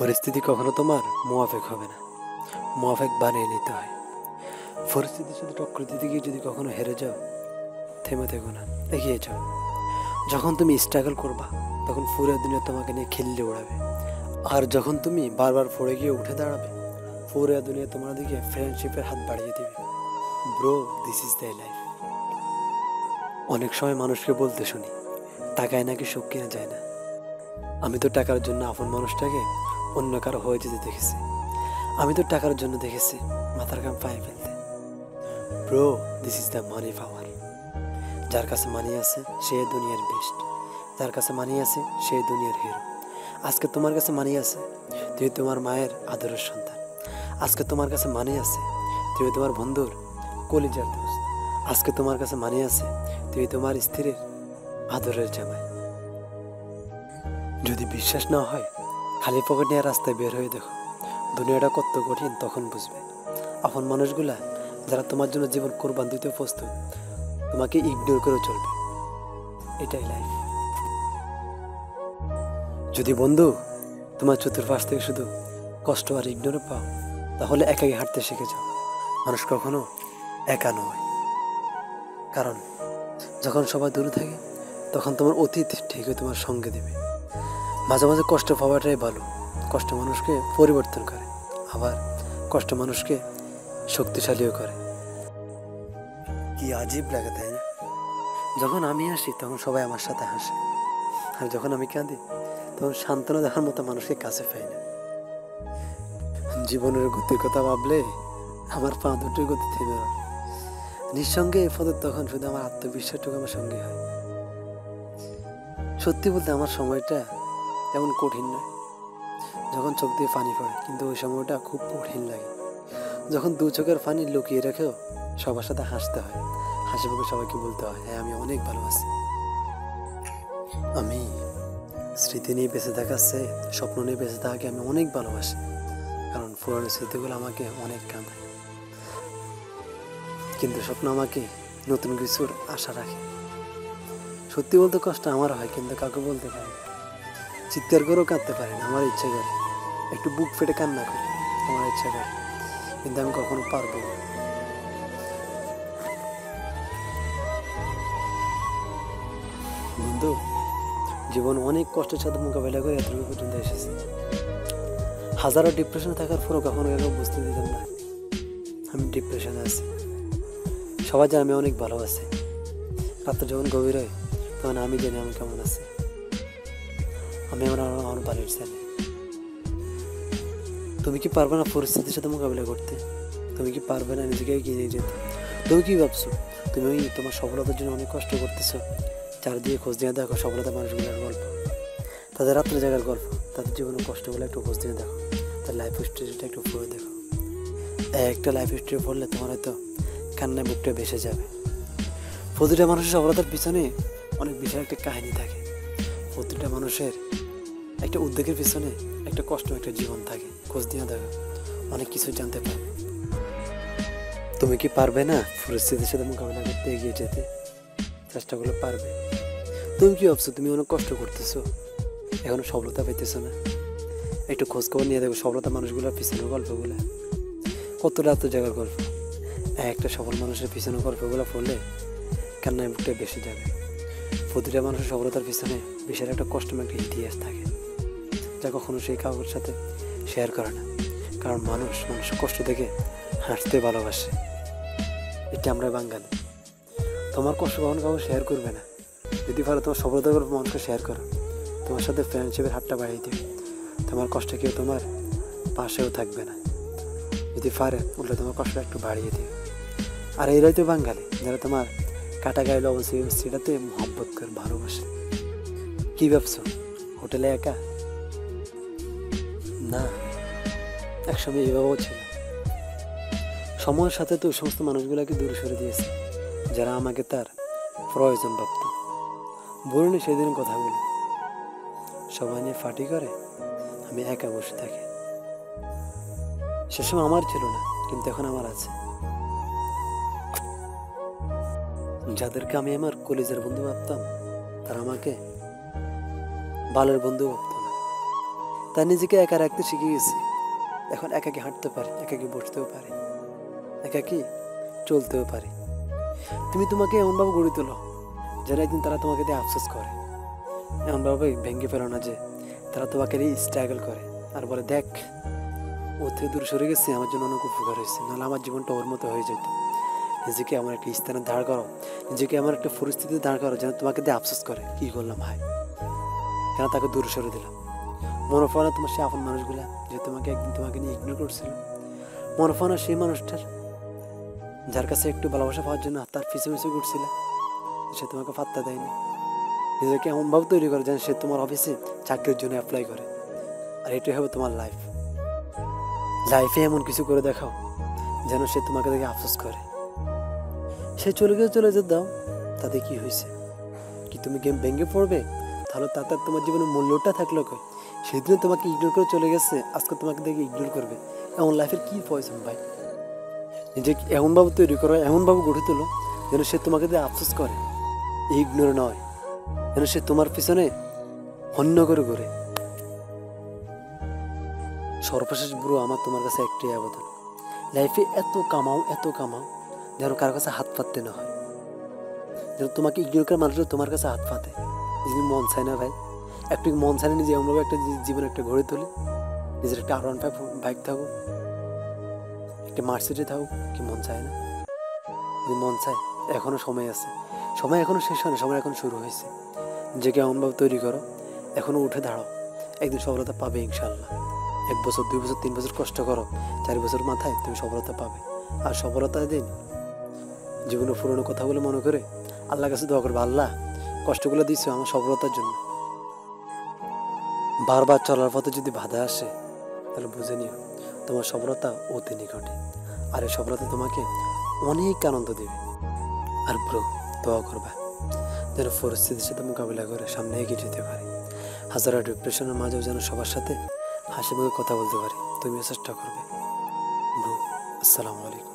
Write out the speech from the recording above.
পরিস্থিতি কখনো তোমার মোয়াফেক হবে না। মোয়াফেক বানিয়ে নিতে হয়। পরিস্থিতির সাথে টক্কর দিতে গিয়ে যদি কখনো হেরে যাও, থেমে থেকো না, এগিয়ে যাও। যখন তুমি স্ট্রাগল করবা, তখন পুরো দুনিয়া তোমাকে নিয়ে খেললে উড়াবে আর যখন তুমি বারবার পড়ে গিয়ে উঠে দাঁড়াবে, পুরো দুনিয়া তোমার দিকে ফ্রেন্ডশিপের হাত বাড়িয়ে দিবে। Bro this is the life অনেক সময় মানুষকে বলতে শুনি টাকায় নাকি সুখ কেনা যায় না। আমি তো টাকার জন্য আপন মানুষটাকে অন্য কারও হয়ে যেতে দেখেছি। আমি তো টাকার জন্য দেখেছি, মাথার কাম পায়ে ফেলতে। Bro this is the money power যার কাছে মানি আছে, সে দুনিয়ার বেস্ট যার কাছে মানি আছে, সে দুনিয়ার হিরো আজকে তোমার কাছে মানি আছে, তুই তোমার মায়ের আদরের সন্তান। আজকে তোমার কাছে মানি আছে, তুই তোমার বন্ধুর কলিজার দোস্ত। আজকে তোমার কাছে মানি আছে, তুই তোমার স্ত্রীর আদরের জামাই। যদি বিশ্বাস না হয় খালি পকেট নিয়ে রাস্তায় বের হয়ে দেখো। দুনিয়াটা কত কঠিন, তখন বুঝবে। আপন মানুষগুলা, যারা তোমার জন্য জীবন কোরবান দিতে প্রস্তুত, তোমাকে ইগনোর করে চলবে। এটাই লাইফ যদি বন্ধু, তোমার চতুর্পাশ থেকে শুধু কষ্ট আর ইগনোরে পাও, তাহলে একাই হাঁটতে শিখে যাও। মানুষ কখনো একা নয়। কারণ, যখন সবাই দূরে থাকে, তখন তোমার অতীত ঠিকই তোমার সঙ্গে দেবে। মাঝে মাঝে কষ্ট পাওয়াটাই ভালো। কষ্ট মানুষকে পরিবর্তন করে, আবার কষ্ট মানুষকে শক্তিশালীও করে। কি আজীব লাগে, তাই না? যখন আমি আসি তখন সবাই আমার সাথে হাসে। আর যখন আমি কাঁদি, তখন সান্ত্বনা দেওয়ার মতো মানুষকে কাছে পাই না। জীবনের গতির কথা ভাবলে আমার পা দুটোর গতি থেমে হয় নিঃসঙ্গে এ পথে তখন শুধু আমার আত্মবিশ্বাসটুকু আমার সঙ্গে হয়। সত্যি বলতে আমার সময়টা তেমন কঠিন নয়। যখন চোখ দিয়ে পানি পড়ে, কিন্তু ওই সময়টা খুব কঠিন লাগে। যখন দু চোখের পানি লুকিয়ে রেখেও সবার সাথে হাসতে হয়, হাসি মুখে সবাইকে বলতে হয় হ্যাঁ আমি অনেক ভালোবাসি আমি স্মৃতি নিয়ে বেঁচে থাকার স্বপ্ন নিয়ে বেঁচে থাকাকে আমি অনেক ভালোবাসি, কারণ পুরনো স্মৃতিগুলো আমাকে অনেক কাঁদায়। কিন্তু স্বপ্ন আমাকে নতুন কিছুর আশা রাখে। সত্যি বলতে কষ্ট আমার হয়, কিন্তু কাউকে বলতে পারি। চিৎকার করেও কাঁদতে পারি না, আমার ইচ্ছে করে। একটু বুক ফেটে কান্না করি, আমার ইচ্ছে করে। কিন্তু আমি কখনো পারব না। বন্ধু, জীবন অনেক কষ্টের সাথে মোকাবেলা করে এতটুকু পর্যন্ত এসেছে। হাজারো ডিপ্রেশনে থাকার পরও কখনো কাউকে বুঝতে দিতাম না। আমি ডিপ্রেশনে আছি। সবাই জানে আমি অনেক ভালো আছি। রাত্রে যখন গভীর হয়, তখন আমি জানি আমি কেমন আছি। আমি আমার আমার বাড়ির ছেলে। তুমি কি পারবে না পরিস্থিতির সাথে মোকাবিলা করতে? তুমি কি পারবে না নিজেকে এগিয়ে যেতে? তুমি কি ভাবছ? তুমি ওই তোমার সফলতার জন্য অনেক কষ্ট করতেছো চারদিকে খোঁজ নিয়ে দেখো সফলতা মানুষগুলোর গল্প। তাদের রাত্রে জায়গার গল্প, তাদের জীবনের কষ্টগুলো একটু খোঁজ নিয়ে দেখো তার লাইফ হিস্ট্রিটা একটু পড়ে দেখো। একটা লাইফ হিস্ট্রি পড়লে তোমার হয়তো কান্নায় বুকটা ভেসে যাবে। প্রতিটা মানুষের সফলতার পিছনে অনেক বিশাল একটা কাহিনী থাকে। প্রতিটা মানুষের একটা উদ্যোগের পিছনে একটা কষ্ট, একটা জীবন থাকে, খোঁজ দিয়ে দেখো অনেক কিছু জানতে পারবে তুমি কি পারবে না পরিস্থিতির সাথে মোকাবিলা করতে এগিয়ে যেতে? চেষ্টা করলে পারবে। তুমি কি ভাবছ তুমি অনেক কষ্ট করতেছো? এখনও সফলতা পাইতেছো না। একটু খোঁজ খবর নিয়ে দেখো সফলতা মানুষগুলোর পিছনের গল্পগুলো। কত রাত জায়গার গল্প। একটা সফল মানুষের পিছনে গল্পগুলো পড়লে কান্নায় বুকটা বেশি যাবে। প্রতিটা মানুষের সফলতার পিছনে বিশাল একটা কষ্টময় একটা ইতিহাস থাকে, যা কখনো সেই কাউর সাথে শেয়ার করে না। কারণ মানুষ মানুষের কষ্ট দেখে হাসতে ভালোবাসে। এটা আমরা বাঙালি। তোমার কষ্ট কখনো কাউকে শেয়ার করবে না। যদি পারো তোমার সফলতা গল্প মানুষকে শেয়ার করো। তোমার সাথে ফ্রেন্ডশিপের হাতটা বাড়িয়ে দেবে। তোমার কষ্ট কেউ তোমার পাশেও থাকবে না। যদি পারে, উল্টো তোমার কষ্টটা একটু বাড়িয়ে দিবে। আর এরাই তো বাঙালি, যারা তোমার কাটা গায়ে লবণ সেটাতে মহব্বত করে ভালোবাসে। কি ভাবছ? হোটেলে একা? না, একসময় এভাবেও ছিল। সময়ের সাথে তো সমস্ত মানুষগুলোকে দূরে সরে দিয়েছে, যারা আমাকে তার প্রয়োজন ভাবত। বলুন সেদিন কথাগুলো সবাই নিয়ে ফাটি করে আমি একা বসে থাকি। সে সময় আমার ছিল না, কিন্তু এখন আমার আছে। যাদেরকে আমি আমার কলেজের বন্ধু ভাবতাম, তারা আমাকে বালের বন্ধু ভাবতো না। তার নিজেকে একা রাখতে শিখে গেছে। এখন একাকি হাঁটতে পারে, একাকি বসতেও পারে, একাকি চলতেও পারে। তুমি তোমাকে এমনভাবে গড়ে তোলো, যেন একদিন তারা তোমাকে দিয়ে আফসোস করে। এমনভাবে ভেঙে ফেলো না যে তারা তোমাকে নিয়ে স্ট্রাগল করে। আর বলে, দেখ, ও থেকে দূরে সরে গেছে, আমার জন্য অনেক উপকার হয়েছে, নাহলে আমার জীবনটা ওর মতো হয়ে যেত। নিজেকে এমন একটা স্থানে দাঁড় করো, নিজেকে এমন একটা পরিস্থিতিতে দাঁড় করো যেন তোমাকে দিয়ে আফসোস করে। কি করলাম ভাই? কেন তাকে দূরে সরে দিলাম? মনে পড়ে তোমার সে আপন মানুষগুলা যে তোমাকে একদিন তোমাকে নিয়ে ইগনোর করছিল। মনে পড়ে সেই মানুষটার যার কাছে একটু ভালোবাসা পাওয়ার জন্য তার পিছু পিছু ঘুরছিল, সে তোমাকে পাত্তা দেয়নি। নিজেকে এমনভাবে তৈরি করে যেন সে তোমার অফিসে চাকরির জন্য অ্যাপ্লাই করে। আর এটাই হবে তোমার লাইফ লাইফে এমন কিছু করে দেখাও যেন সে তোমাকে দেখে আফসোস করে। সে চলে গেলে চলে যেতে দাও। তাতে কি হয়েছে? কি তুমি গেম ভেঙে পড়বে? তাহলে তাতে তোমার জীবনে মূল্যটা থাকল কই? সেদিনে তোমাকে ইগনোর করে চলে গেছে, আজকে তোমাকে দেখে ইগনোর করবে। এমন লাইফের কি পয়সন ভাই? নিজেকে এমনভাবে তৈরি করো, এমনভাবে গড়ে তোলো, যেন সে তোমাকে দিয়ে আফসোস করে ইগনোর নয়। যেন সে তোমার পিছনে অন্য করে ঘুরে। সর্বশেষ ব্রো আমার তোমার কাছে একটাই আবেদন। লাইফে এত কামাও এত কামাও, যেন কারও কাছে পাততে না হয়। যেন তোমাকে ইগনোর করার মানুষরা তোমার কাছে হাত পাতে যদি মন চায় না ভাই, একটু মন চায় না, নিজে এমনভাবে একটা জীবন একটা গড়ে তোলে। নিজের একটা আর ওয়ান ফাইভ বাইক থাকুক, একটা মার্সিডি থাকুক, কি মন চায় না। যদি মন চায়, এখনও সময় আছে। সময় এখনও শেষ হয় না, সময় এখন শুরু হয়েছে। নিজেকে এমনভাবে তৈরি করো, এখনও উঠে দাঁড়াও। একদিন সফলতা পাবে ইনশাল্লাহ এক বছর, দুই বছর, তিন বছর কষ্ট করো। চার বছর মাথায় তুমি সফলতা পাবে। আর সফলতা দিন জীবনের পুরনো কথাগুলো মনে করে? আল্লাহ কাছে দোয়া করবে, আল্লাহ, কষ্টগুলো দিচ্ছ আমার সফলতার জন্য। বারবার চলার পথে যদি বাধা আসে, তাহলে বুঝে নিও, তোমার সফলতা অতি নিকটে। আর এই সফলতা তোমাকে অনেক আনন্দ দেবে। আর ব্রো, দোয়া করবা, যেন পরিস্থিতির সাথে মোকাবিলা করে সামনে এগিয়ে যেতে পারে। হাজারা ডিপ্রেশনের মাঝেও যেন সবার সাথে হাসি মুখে কথা বলতে পারে। তুমিও চেষ্টা করবে। ব্রো, আসসালামু আলাইকুম।